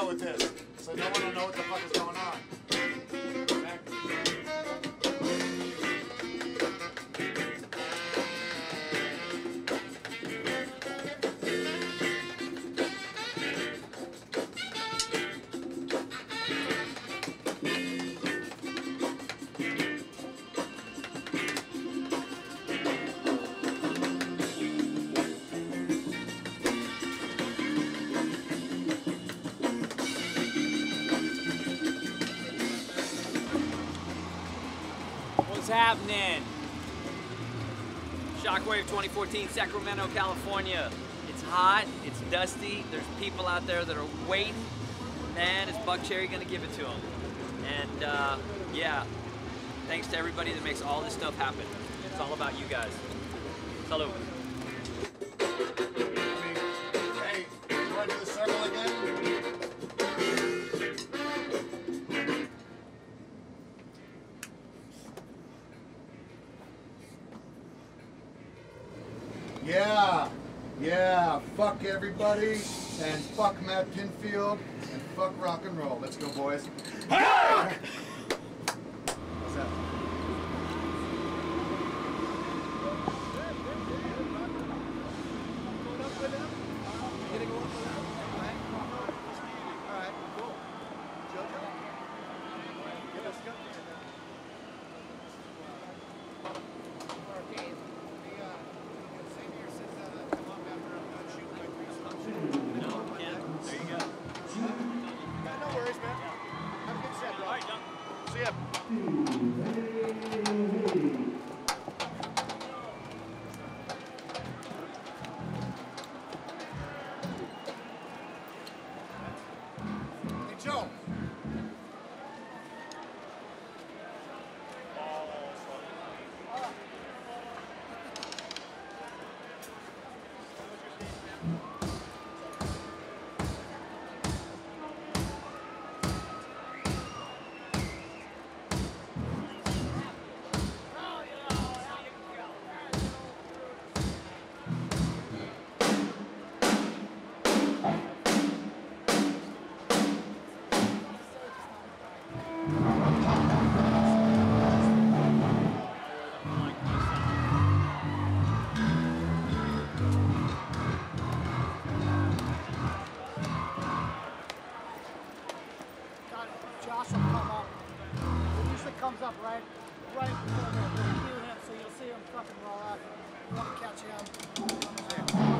This, so no one will know what the fuck is going on. Happening? Shockwave 2014, Sacramento, California. It's hot, it's dusty, there's people out there that are waiting. Man, is Buckcherry gonna give it to them? And uh, yeah, thanks to everybody that makes all this stuff happen. It's all about you guys. Salute. Yeah, yeah, fuck everybody, and fuck Matt Pinfield, and fuck rock and roll. Let's go, boys. Hey, hey, hey. Right, before the the him, so you'll see him fucking roll out. You want to catch him.